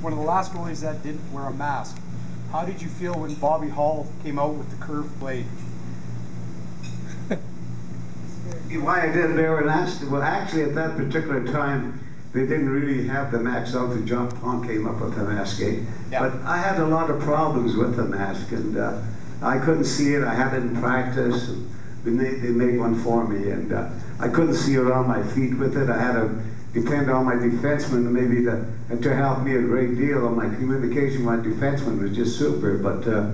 one of the last goalies that didn't wear a mask. How did you feel when Bobby Hull came out with the curved blade? Why I didn't wear an mask? Well, actually, at that particular time, they didn't really have the mask out. And John Pond came up with the mask, eh? Yeah. But I had a lot of problems with the mask, and uh, I couldn't see it. I had it in practice. And they made, they made one for me, and uh, I couldn't see around my feet with it. I had to depend on my defenseman maybe to, to help me a great deal. On my communication, my defenseman was just super, but. Uh,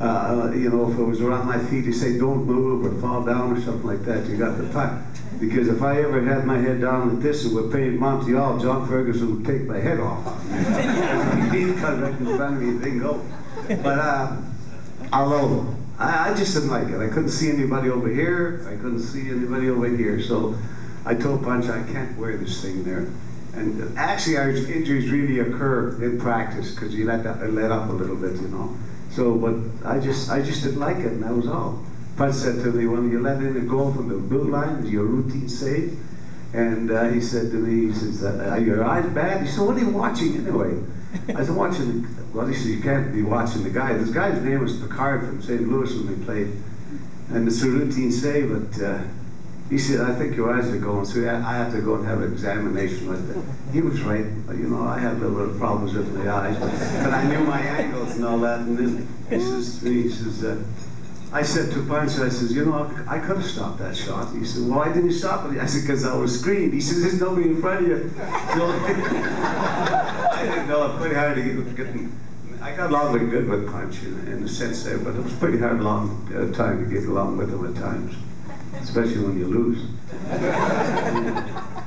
uh, you know, if it was around my feet, he say, don't move or fall down or something like that. You got the puck. Because if I ever had my head down like this and we're playing Montreal, John Ferguson would take my head off. He'd come right in front of me and then go. But uh, although I, I just didn't like it. I couldn't see anybody over here. I couldn't see anybody over here. So I told Punch, I can't wear this thing there. And actually, our injuries really occur in practice because you let, that, let up a little bit, you know. So, but I just, I just didn't like it, and that was all. Punch said to me, when you let in a goal from the blue line, is your routine save. And uh, he said to me, he says, are your eyes bad? He said, what are you watching anyway? I said, watching, well, he said, you can't be watching the guy. This guy's name was Picard from St. Louis when they played. And it's a routine save, but uh, he said, I think your eyes are going, so I have to go and have an examination. He was right, but you know, I had a little problems with my eyes, but, I knew my angles and all that. And then he says to me, he says, uh, I said to Punch, I says, you know, I could have stopped that shot. He said, why didn't you stop it? I said, because I was screened. He says, there's nobody in front of you. So, I didn't know, it's pretty hard to get, get I got along with good with Punch in, in the sense there, but it was pretty hard long uh, time to get along with him at times especially when you lose.